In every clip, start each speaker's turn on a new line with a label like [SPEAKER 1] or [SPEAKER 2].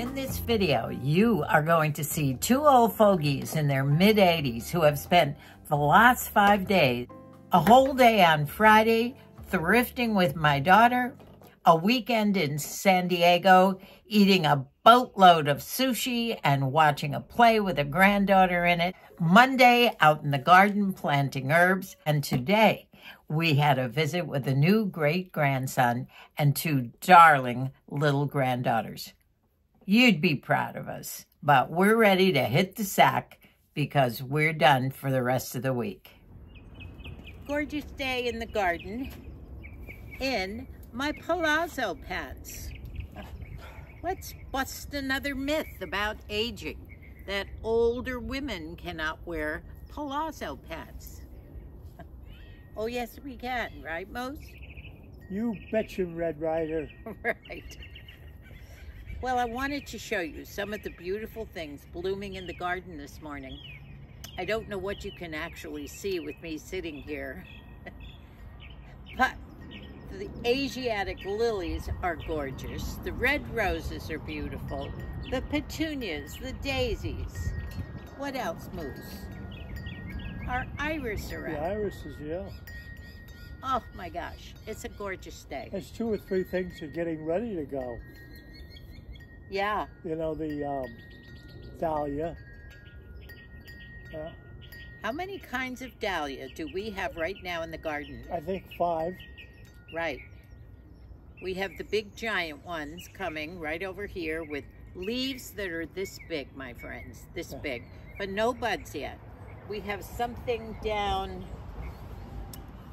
[SPEAKER 1] in this video, you are going to see two old fogies in their mid-80s who have spent the last five days, a whole day on Friday, thrifting with my daughter, a weekend in San Diego, eating a boatload of sushi and watching a play with a granddaughter in it, Monday out in the garden planting herbs, and today we had a visit with a new great-grandson and two darling little granddaughters. You'd be proud of us, but we're ready to hit the sack because we're done for the rest of the week. Gorgeous day in the garden in my palazzo pants. Let's bust another myth about aging, that older women cannot wear palazzo pants. Oh, yes, we can, right, Mose?
[SPEAKER 2] You betcha, Red Ryder.
[SPEAKER 1] right. Well, I wanted to show you some of the beautiful things blooming in the garden this morning. I don't know what you can actually see with me sitting here, but the Asiatic lilies are gorgeous. The red roses are beautiful. The petunias, the daisies. What else, Moose? Our iris are
[SPEAKER 2] The
[SPEAKER 1] out.
[SPEAKER 2] irises, yeah.
[SPEAKER 1] Oh my gosh, it's a gorgeous day.
[SPEAKER 2] There's two or three things are getting ready to go.
[SPEAKER 1] Yeah,
[SPEAKER 2] You know, the um, dahlia. Uh,
[SPEAKER 1] how many kinds of dahlia do we have right now in the garden?
[SPEAKER 2] I think five.
[SPEAKER 1] Right. We have the big giant ones coming right over here with leaves that are this big, my friends, this
[SPEAKER 2] Yeah.
[SPEAKER 1] big, but no buds yet. We have something down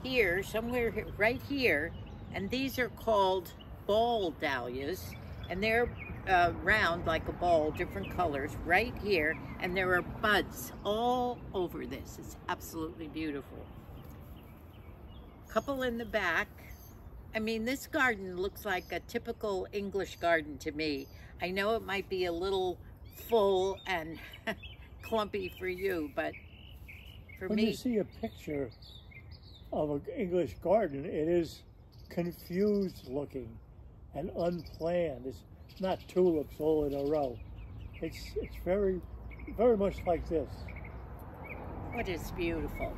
[SPEAKER 1] here, somewhere he- right here, and these are called ball dahlias, and they're uh, round like a ball, different colors, right here, and there are buds all over this. It's absolutely beautiful. Couple in the back. I mean, this garden looks like a typical English garden to me. I know it might be a little full and clumpy for you, but for
[SPEAKER 2] When
[SPEAKER 1] me, When
[SPEAKER 2] you see a picture of an English garden, it is confused looking and unplanned. It's not tulips all in a row. It's it's very very much like this.
[SPEAKER 1] But it's beautiful.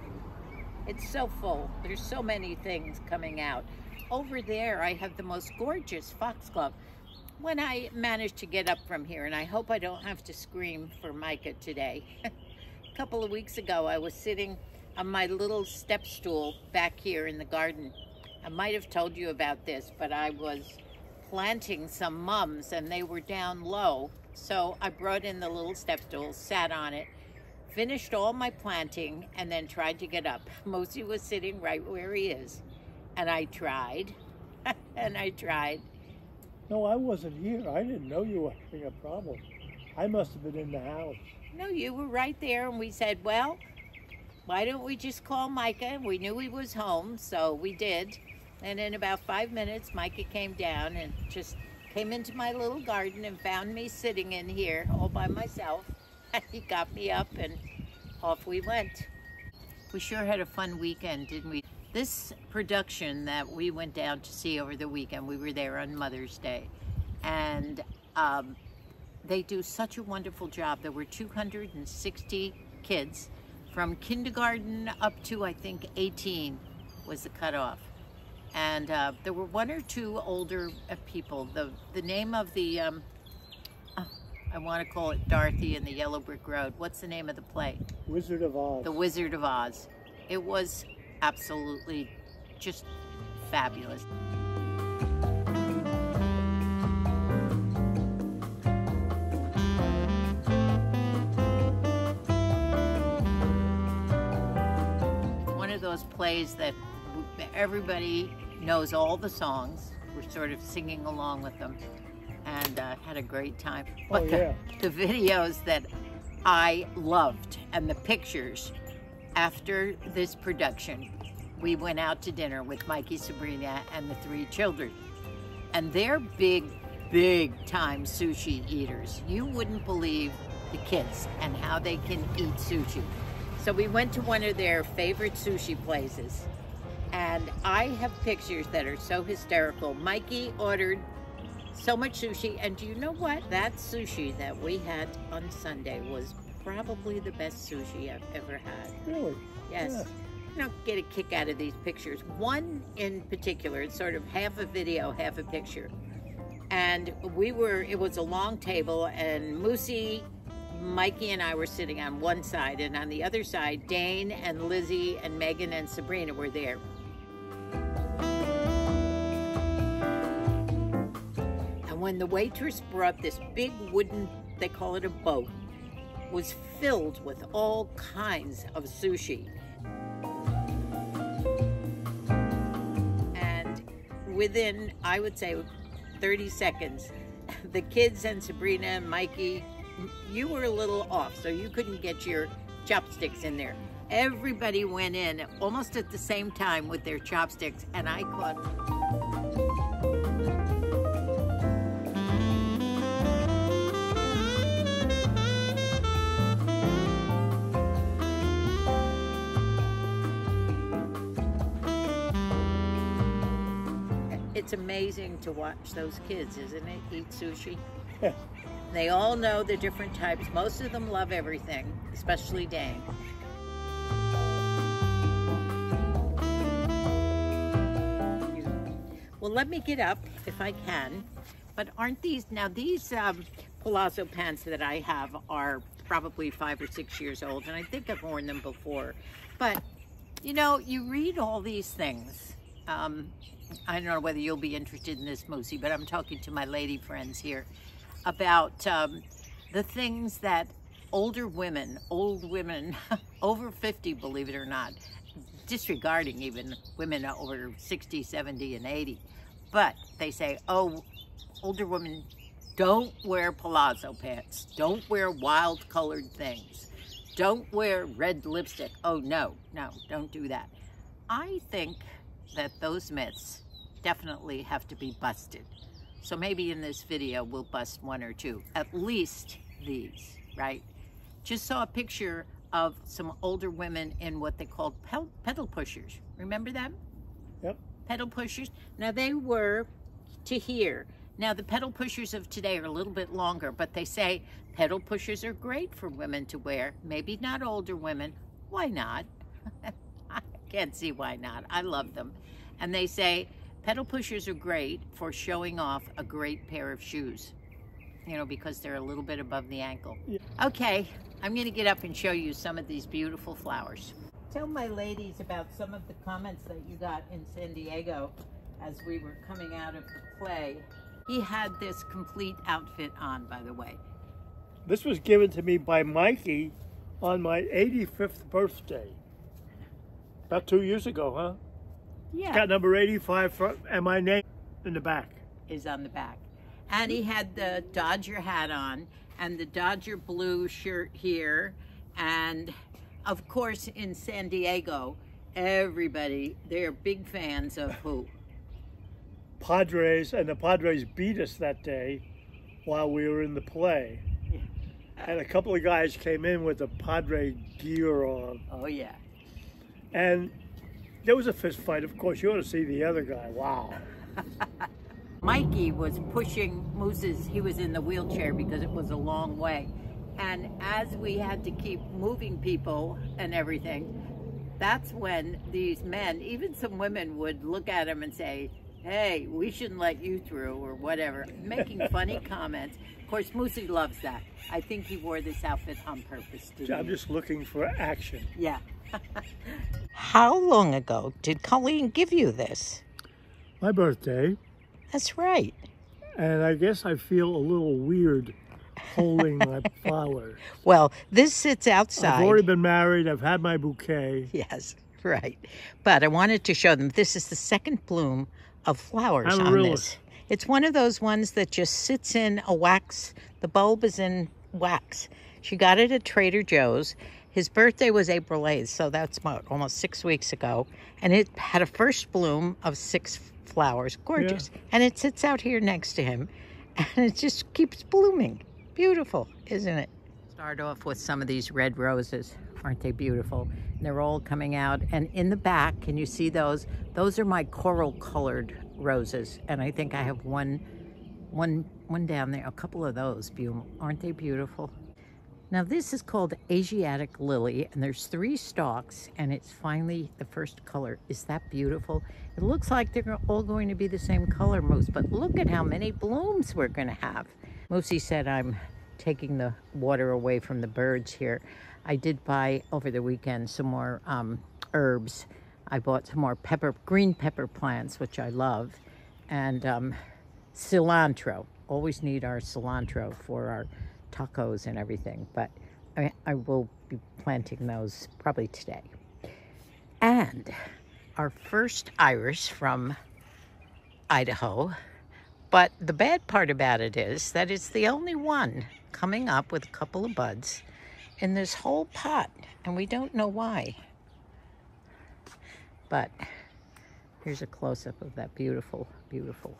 [SPEAKER 1] It's so full. There's so many things coming out. Over there, I have the most gorgeous foxglove. When I manage to get up from here, and I hope I don't have to scream for Micah today. a couple of weeks ago, I was sitting on my little step stool back here in the garden. I might have told you about this, but I was planting some mums and they were down low. So I brought in the little step stool, sat on it, finished all my planting and then tried to get up. Mosey was sitting right where he is. And I tried, and I tried.
[SPEAKER 2] No, I wasn't here. I didn't know you were having a problem. I must have been in the house.
[SPEAKER 1] No, you were right there, and we said, well, why don't we just call Micah? And we knew he was home, so we did. And in about five minutes, Micah came down and just came into my little garden and found me sitting in here all by myself. he got me up and off we went. We sure had a fun weekend, didn't we? This production that we went down to see over the weekend, we were there on Mother's Day. And um, they do such a wonderful job. There were 260 kids from kindergarten up to, I think, 18 was the cutoff. And uh, there were one or two older uh, people. The, the name of the, um, oh, I want to call it Dorothy and the Yellow Brick Road. What's the name of the play?
[SPEAKER 2] Wizard of Oz.
[SPEAKER 1] The Wizard of Oz. It was absolutely just fabulous. One of those plays that everybody knows all the songs. We're sort of singing along with them and uh, had a great time.
[SPEAKER 2] Oh,
[SPEAKER 1] the, the videos that I loved and the pictures after this production, we went out to dinner with Mikey, Sabrina, and the three children. And they're big, big time sushi eaters. You wouldn't believe the kids and how they can eat sushi. So we went to one of their favorite sushi places. And I have pictures that are so hysterical. Mikey ordered So much sushi. And do you know what? That sushi that we had on Sunday was probably the best sushi I've ever had.
[SPEAKER 2] Really?
[SPEAKER 1] Yes.
[SPEAKER 2] Yeah.
[SPEAKER 1] Get a kick out of these pictures. One in particular, it's sort of half a video, half a picture. And we were, it was a long table, and Moosey, Mikey, and I were sitting on one side, and on the other side, Dane and Lizzie and Megan and Sabrina were there. When the waitress brought this big wooden, they call it a boat, was filled with all kinds of sushi. And within, I would say, 30 seconds, the kids and Sabrina and Mikey, you were a little off, so you couldn't get your chopsticks in there. Everybody went in almost at the same time with their chopsticks, and I caught. It's amazing to watch those kids, isn't it? Eat sushi. They all know the different types. Most of them love everything, especially Dane. Well, let me get up if I can. But aren't these, now these um, palazzo pants that I have are probably five or six years old, and I think I've worn them before. But, you know, you read all these things. Um, I don't know whether you'll be interested in this, Moosey, but I'm talking to my lady friends here about um, the things that older women, old women, over 50, believe it or not, disregarding even women over 60, 70, and 80. But they say, oh, older women don't wear palazzo pants. Don't wear wild colored things. Don't wear red lipstick. Oh, no, no, don't do that. I think that those myths definitely have to be busted. So maybe in this video, we'll bust one or two, at least these, right? Just saw a picture of some older women in what they called pedal pushers. Remember them?
[SPEAKER 2] Yep.
[SPEAKER 1] Pedal pushers. Now they were to here. Now the pedal pushers of today are a little bit longer, but they say pedal pushers are great for women to wear. Maybe not older women. Why not? I can't see why not. I love them. And they say pedal pushers are great for showing off a great pair of shoes. You know, because they're a little bit above the ankle.
[SPEAKER 2] Yeah.
[SPEAKER 1] Okay, I'm gonna get up and show you some of these beautiful flowers. Tell my ladies about some of the comments that you got in San Diego as we were coming out of the play. He had this complete outfit on, by the way.
[SPEAKER 2] This was given to me by Mikey on my 85th birthday. About two years ago, huh?
[SPEAKER 1] Yeah.
[SPEAKER 2] It's Got number 85 front and my name in the back.
[SPEAKER 1] is on the back. And he had the Dodger hat on and the Dodger blue shirt here. And of course, in San Diego, everybody, they're big fans of who?
[SPEAKER 2] Padres, and the Padres beat us that day while we were in the play. Yeah. And a couple of guys came in with the Padre gear on.
[SPEAKER 1] Oh, yeah.
[SPEAKER 2] And there was a fist fight. Of course, you ought to see the other guy. Wow.
[SPEAKER 1] Mikey was pushing Moose's, he was in the wheelchair because it was a long way. And as we had to keep moving people and everything, that's when these men, even some women, would look at him and say, hey, we shouldn't let you through or whatever, making funny comments. Of course, Moosey loves that. I think he wore this outfit on purpose.
[SPEAKER 2] I'm just looking for action.
[SPEAKER 1] Yeah. How long ago did Colleen give you this?
[SPEAKER 2] My birthday,
[SPEAKER 1] That's right.
[SPEAKER 2] and I guess I feel a little weird holding my flowers.
[SPEAKER 1] Well, this sits outside.
[SPEAKER 2] I've already been married. I've had my bouquet.
[SPEAKER 1] Yes, right. But I wanted to show them this is the second bloom of flowers on
[SPEAKER 2] Amaryllis.
[SPEAKER 1] this. It's one of those ones that just sits in a wax. The bulb is in wax. She got it at Trader Joe's. His birthday was April 8th, so that's about almost six weeks ago. And it had a first bloom of six flowers. Gorgeous. And it sits out here next to him. And it just keeps blooming. Beautiful, isn't it? Start off with some of these red roses. Aren't they beautiful? And they're all coming out. And in the back, can you see those? Those are my coral colored roses. And I think I have one one, one down there, a couple of those, aren't they beautiful? Now this is called Asiatic Lily and there's three stalks and it's finally the first color. Is that beautiful? It looks like they're all going to be the same color, Moose, but look at how many blooms we're gonna have. Moosey said I'm taking the water away from the birds here. I did buy over the weekend some more um, herbs. I bought some more pepper, green pepper plants, which I love, and um, cilantro. Always need our cilantro for our tacos and everything, but I, I will be planting those probably today. And our first iris from Idaho, but the bad part about it is that it's the only one coming up with a couple of buds in this whole pot, and we don't know why. But here's a close-up of that beautiful, beautiful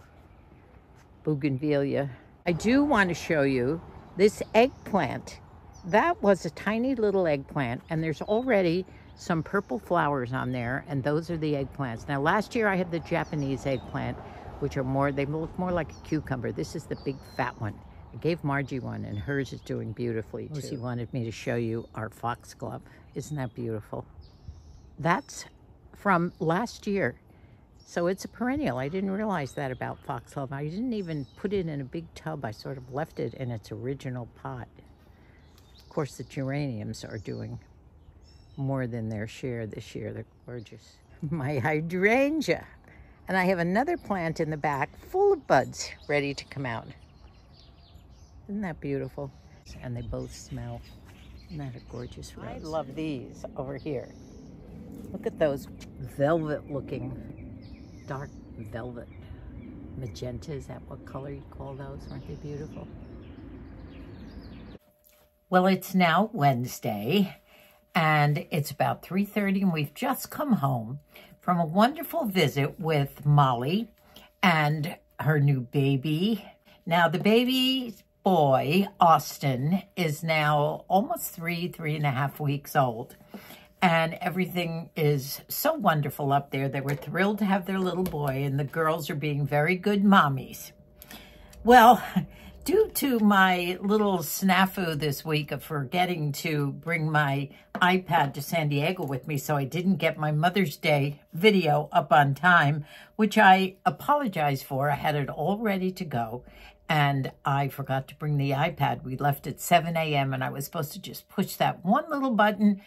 [SPEAKER 1] bougainvillea. I do want to show you this eggplant, that was a tiny little eggplant, and there's already some purple flowers on there, and those are the eggplants. Now, last year I had the Japanese eggplant, which are more, they look more like a cucumber. This is the big fat one. I gave Margie one, and hers is doing beautifully, oh, too. Lucy wanted me to show you our foxglove. Isn't that beautiful? That's from last year. So it's a perennial. I didn't realize that about foxglove. I didn't even put it in a big tub. I sort of left it in its original pot. Of course, the geraniums are doing more than their share this year. They're gorgeous. My hydrangea. And I have another plant in the back full of buds ready to come out. Isn't that beautiful? And they both smell. Isn't that a gorgeous rose? I love these over here. Look at those velvet looking dark velvet magenta. Is that what color you call those? Aren't they beautiful? Well, it's now Wednesday, and it's about 3.30, and we've just come home from a wonderful visit with Molly and her new baby. Now, the baby boy, Austin, is now almost three, three and a half weeks old and everything is so wonderful up there. They were thrilled to have their little boy, and the girls are being very good mommies. Well, due to my little snafu this week of forgetting to bring my iPad to San Diego with me, so I didn't get my Mother's Day video up on time, which I apologize for. I had it all ready to go, and I forgot to bring the iPad. We left at 7 a.m., and I was supposed to just push that one little button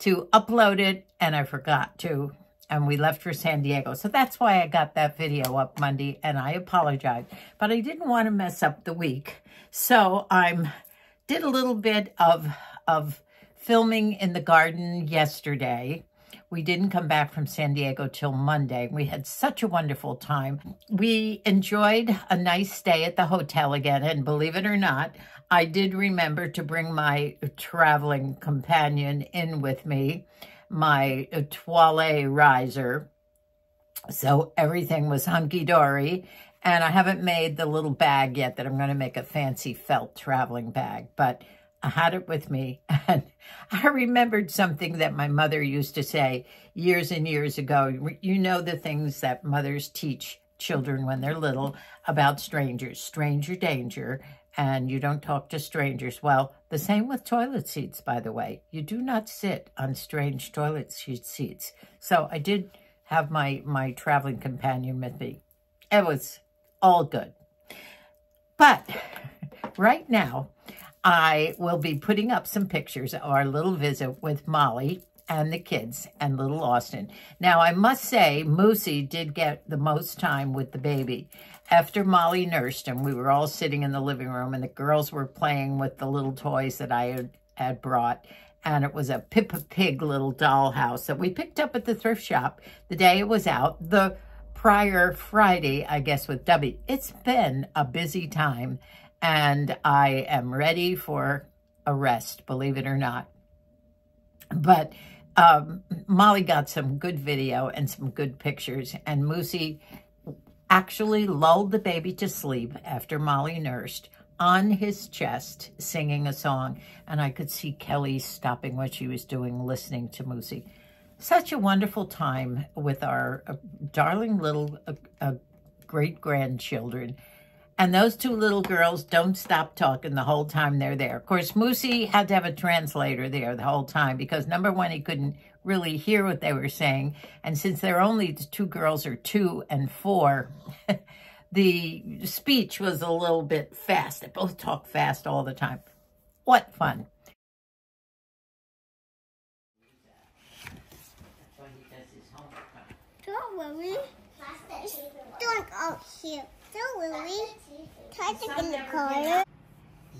[SPEAKER 1] to upload it and I forgot to and we left for San Diego. So that's why I got that video up Monday and I apologize. But I didn't want to mess up the week. So I'm did a little bit of of filming in the garden yesterday. We didn't come back from San Diego till Monday. We had such a wonderful time. We enjoyed a nice stay at the hotel again. And believe it or not, I did remember to bring my traveling companion in with me, my toilet riser. So everything was hunky-dory. And I haven't made the little bag yet that I'm going to make a fancy felt traveling bag. But I had it with me. And I remembered something that my mother used to say years and years ago. You know the things that mothers teach children when they're little about strangers, stranger danger, and you don't talk to strangers. Well, the same with toilet seats, by the way. You do not sit on strange toilet seats. So I did have my, my traveling companion with me. It was all good. But right now, I will be putting up some pictures of our little visit with Molly and the kids and little Austin. Now, I must say, Moosey did get the most time with the baby. After Molly nursed him, we were all sitting in the living room and the girls were playing with the little toys that I had, brought. And it was a Peppa Pig little dollhouse that we picked up at the thrift shop the day it was out. The prior Friday, I guess, with Debbie. It's been a busy time and I am ready for a rest, believe it or not. But um, Molly got some good video and some good pictures, and Moosey actually lulled the baby to sleep after Molly nursed on his chest singing a song. And I could see Kelly stopping what she was doing, listening to Moosey. Such a wonderful time with our uh, darling little uh, uh, great-grandchildren. And those two little girls don't stop talking the whole time they're there. Of course, Moosey had to have a translator there the whole time because number one, he couldn't really hear what they were saying. And since they're only the two girls are two and four, the speech was a little bit fast. They both talk fast all the time. What fun.
[SPEAKER 3] Don't worry. Don't out here. Don't worry. Try to in the car.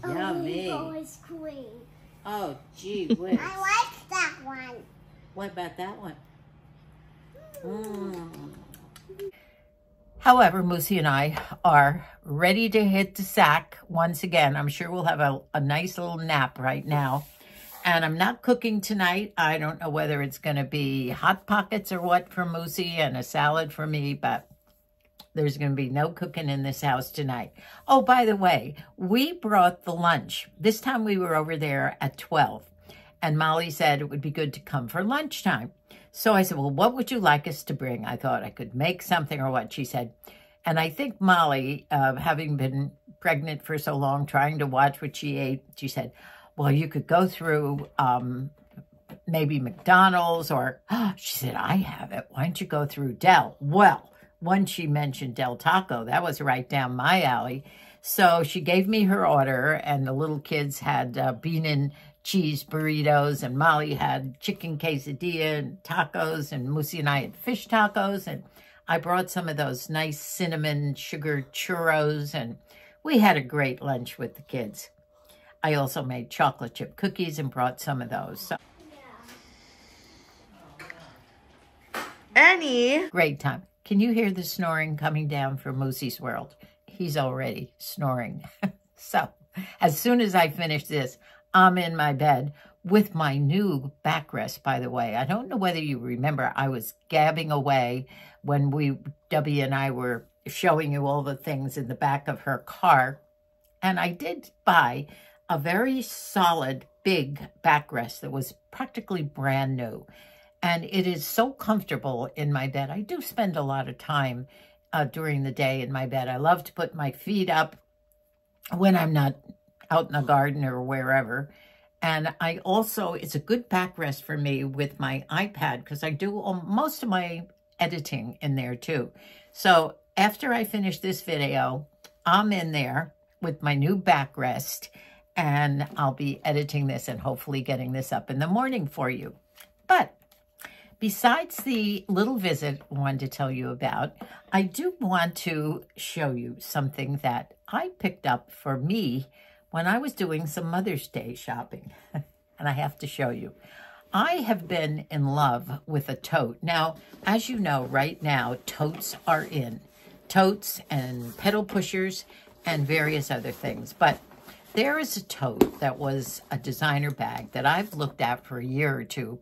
[SPEAKER 1] Yummy.
[SPEAKER 3] Oh, it's great.
[SPEAKER 1] Oh, gee whiz.
[SPEAKER 3] I like that one.
[SPEAKER 1] What about that one? Mm. However, Moosey and I are ready to hit the sack once again. I'm sure we'll have a, a nice little nap right now. And I'm not cooking tonight. I don't know whether it's going to be Hot Pockets or what for Moosey and a salad for me, but there's going to be no cooking in this house tonight. Oh, by the way, we brought the lunch. This time we were over there at 12. And Molly said it would be good to come for lunchtime. So I said, well, what would you like us to bring? I thought I could make something or what. She said, and I think Molly, uh, having been pregnant for so long, trying to watch what she ate, she said, well, you could go through um, maybe McDonald's or, oh, she said, I have it. Why don't you go through Del? Well, once she mentioned Del Taco, that was right down my alley. So she gave me her order, and the little kids had uh, bean and cheese burritos, and Molly had chicken quesadilla and tacos, and Moosey and I had fish tacos, and I brought some of those nice cinnamon sugar churros, and we had a great lunch with the kids. I also made chocolate chip cookies and brought some of those. So.
[SPEAKER 4] Annie.
[SPEAKER 1] Great time. Can you hear the snoring coming down from Moosey's world? He's already snoring. so as soon as I finish this, I'm in my bed with my new backrest, by the way. I don't know whether you remember, I was gabbing away when we, W and I were showing you all the things in the back of her car. And I did buy a very solid, big backrest that was practically brand new. And it is so comfortable in my bed. I do spend a lot of time uh, during the day in my bed. I love to put my feet up when I'm not out in the garden or wherever. And I also, it's a good backrest for me with my iPad because I do most of my editing in there too. So after I finish this video, I'm in there with my new backrest and I'll be editing this and hopefully getting this up in the morning for you. But besides the little visit I wanted to tell you about, I do want to show you something that I picked up for me when I was doing some Mother's Day shopping, and I have to show you. I have been in love with a tote. Now, as you know, right now, totes are in. Totes and pedal pushers and various other things. But there is a tote that was a designer bag that I've looked at for a year or two.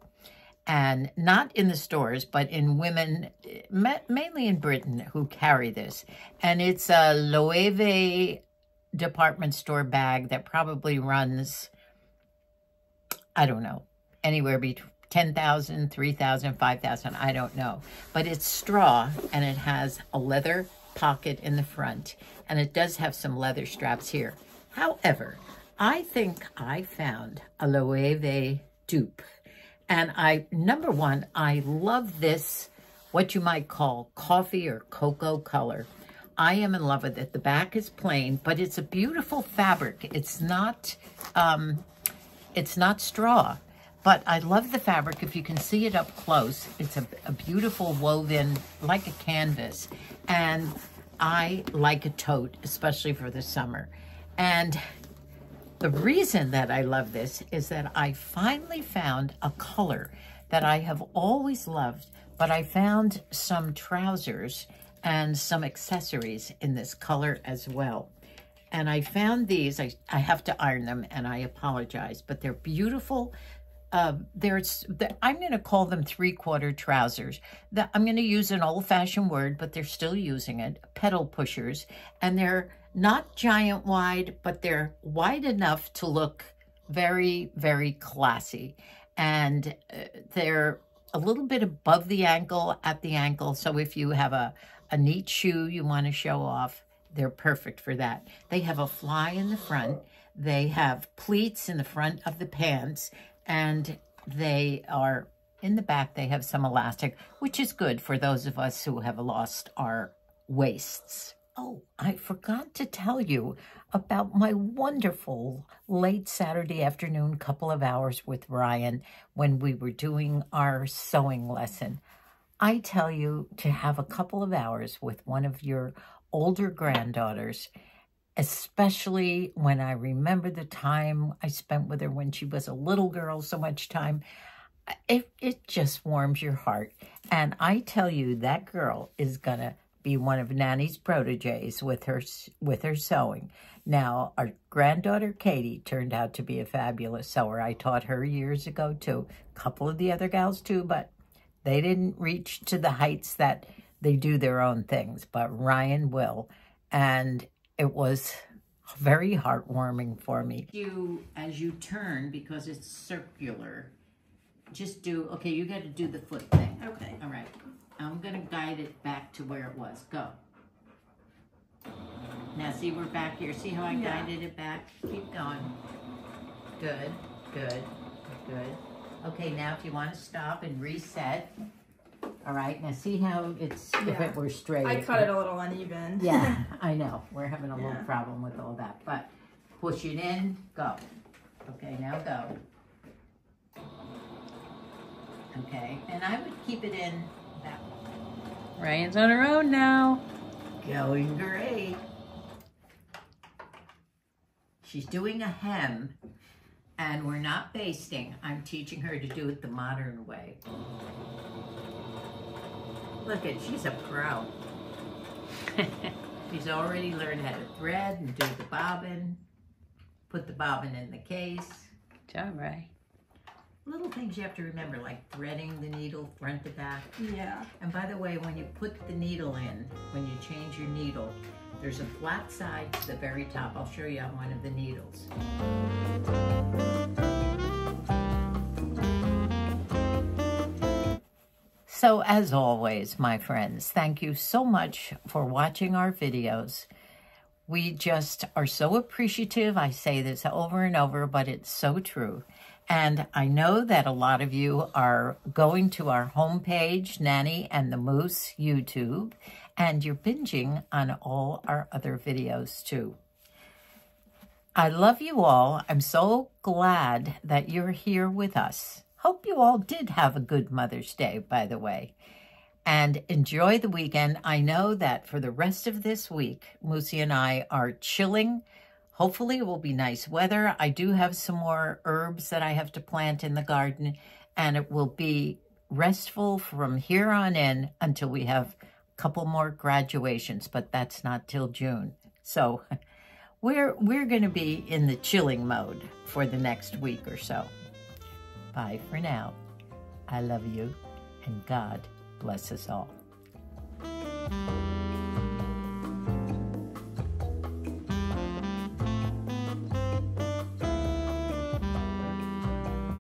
[SPEAKER 1] And not in the stores, but in women, mainly in Britain, who carry this. And it's a Loewe department store bag that probably runs, I don't know, anywhere between 10,000, 3,000, 5,000, I don't know. But it's straw and it has a leather pocket in the front and it does have some leather straps here. However, I think I found a Loewe dupe. And I, number one, I love this, what you might call coffee or cocoa color. I am in love with it. The back is plain, but it's a beautiful fabric. It's not, um, it's not straw, but I love the fabric. If you can see it up close, it's a, a beautiful woven, like a canvas. And I like a tote, especially for the summer. And the reason that I love this is that I finally found a color that I have always loved, but I found some trousers and some accessories in this color as well. And I found these, I, I have to iron them and I apologize, but they're beautiful. Uh, there's, I'm going to call them three-quarter trousers. The, I'm going to use an old-fashioned word, but they're still using it, pedal pushers. And they're not giant wide, but they're wide enough to look very, very classy. And uh, they're a little bit above the ankle at the ankle. So if you have a, a neat shoe you want to show off, they're perfect for that. They have a fly in the front. They have pleats in the front of the pants and they are in the back. They have some elastic, which is good for those of us who have lost our waists. Oh, I forgot to tell you about my wonderful late Saturday afternoon couple of hours with Ryan when we were doing our sewing lesson. I tell you to have a couple of hours with one of your older granddaughters, especially when I remember the time I spent with her when she was a little girl, so much time. It, it just warms your heart. And I tell you, that girl is going to be one of Nanny's proteges with her with her sewing. Now, our granddaughter Katie turned out to be a fabulous sewer. I taught her years ago too. A couple of the other gals too, but they didn't reach to the heights that they do their own things, but Ryan will. And it was very heartwarming for me. You, as you turn, because it's circular, just do, okay, you got to do the foot thing.
[SPEAKER 4] Okay.
[SPEAKER 1] All right. I'm going to guide it back to where it was. Go. Now, see, we're back here. See how I
[SPEAKER 4] Yeah.
[SPEAKER 1] guided it back? Keep going. Good, good, good. Okay, now if you want to stop and reset. All right, now see how it's, if it were straight.
[SPEAKER 4] I cut it a little uneven.
[SPEAKER 1] Yeah, I know. We're having a little problem with all that. But push it in, go. Okay, now go. Okay, and I would keep it in that
[SPEAKER 5] Ryan's on her own now.
[SPEAKER 1] Going great. She's doing a hem, and we're not basting. I'm teaching her to do it the modern way. Look at, she's a pro. she's already learned how to thread and do the bobbin, put the bobbin in the case.
[SPEAKER 5] Good job, Ray.
[SPEAKER 1] Little things you have to remember, like threading the needle front to back.
[SPEAKER 4] Yeah.
[SPEAKER 1] And by the way, when you put the needle in, when you change your needle, there's a flat side to the very top. I'll show you on one of the needles. So as always, my friends, thank you so much for watching our videos. We just are so appreciative. I say this over and over, but it's so true. And I know that a lot of you are going to our homepage, Nanny and the Moose YouTube, and you're binging on all our other videos too. I love you all. I'm so glad that you're here with us. Hope you all did have a good Mother's Day, by the way. And enjoy the weekend. I know that for the rest of this week, Moosey and I are chilling. Hopefully it will be nice weather. I do have some more herbs that I have to plant in the garden, and it will be restful from here on in until we have a couple more graduations, but that's not till June. So we're we're going to be in the chilling mode for the next week or so. Bye for now. I love you, and God bless us all.